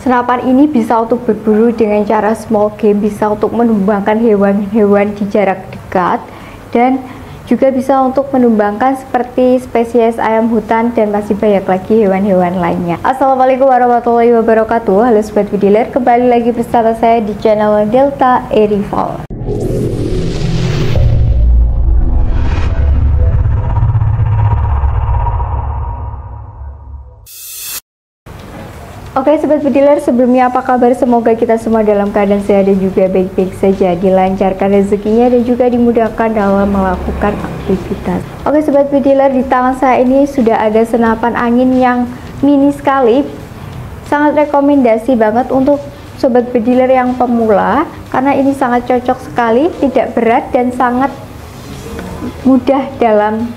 Senapan ini bisa untuk berburu dengan cara small game, bisa untuk menumbangkan hewan-hewan di jarak dekat, dan juga bisa untuk menumbangkan seperti spesies ayam hutan dan masih banyak lagi hewan-hewan lainnya. Assalamualaikum warahmatullahi wabarakatuh. Halo sobat vidiler, kembali lagi bersama saya di channel Delta Erival. Oke sobat bediler sebelumnya apa kabar? Semoga kita semua dalam keadaan sehat dan juga baik-baik saja. Dilancarkan rezekinya dan juga dimudahkan dalam melakukan aktivitas. Oke sobat bediler di tangan saya ini sudah ada senapan angin yang mini sekali. Sangat rekomendasi banget untuk sobat bediler yang pemula karena ini sangat cocok sekali tidak berat dan sangat mudah dalam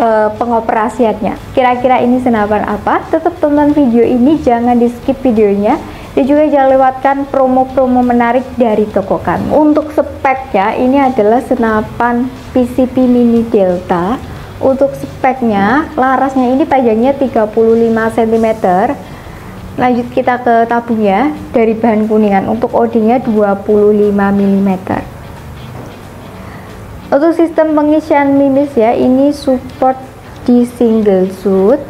uh, pengoperasiannya. Kira-kira ini senapan apa? Tetap tonton video ini, jangan di skip videonya. Dan juga jangan lewatkan promo-promo menarik dari toko kami. Untuk speknya, ini adalah senapan PCP Mini Delta. Untuk speknya, larasnya ini panjangnya 35 cm. Lanjut kita ke tabungnya dari bahan kuningan. Untuk OD-nya 25 mm. Untuk sistem pengisian mimis ya, ini support di single shoot.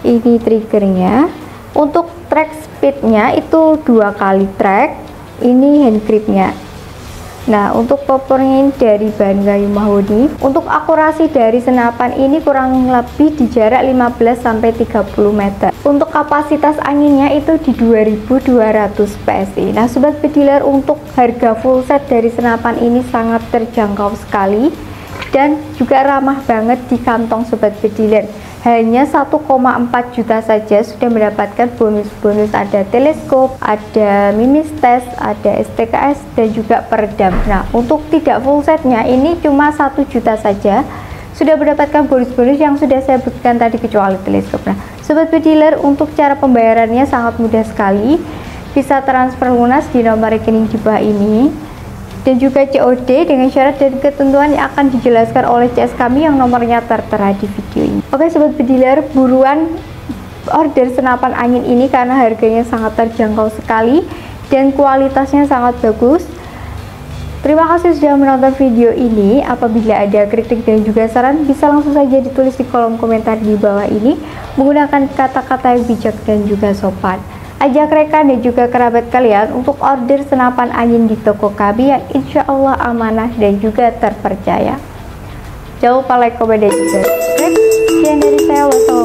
Ini triggernya. Untuk track speednya itu dua kali track. Ini hand gripnya. Nah, untuk popornya dari bahan kayu mahoni. Untuk akurasi dari senapan ini kurang lebih di jarak 15-30 meter. Untuk kapasitas anginnya itu di 2200 PSI. Nah, sobat pediler untuk harga full set dari senapan ini sangat terjangkau sekali dan juga ramah banget di kantong sobat pediler hanya 1,4 juta saja sudah mendapatkan bonus-bonus ada teleskop, ada mimis test, ada STKS dan juga peredam. Nah, untuk tidak full setnya ini cuma 1 juta saja sudah mendapatkan bonus-bonus yang sudah saya berikan tadi kecuali teleskop. Nah, sobat dealer untuk cara pembayarannya sangat mudah sekali. Bisa transfer lunas di nomor rekening di bawah ini dan juga COD dengan syarat dan ketentuan yang akan dijelaskan oleh CS kami yang nomornya tertera di video ini. Oke sobat bediler, buruan order senapan angin ini karena harganya sangat terjangkau sekali dan kualitasnya sangat bagus. Terima kasih sudah menonton video ini. Apabila ada kritik dan juga saran, bisa langsung saja ditulis di kolom komentar di bawah ini menggunakan kata-kata yang bijak dan juga sopan. Ajak rekan dan juga kerabat kalian untuk order senapan angin di toko kami yang insya Allah amanah dan juga terpercaya. Jangan lupa like, komen, dan juga subscribe. Sekian dari saya. Wassalamualaikum.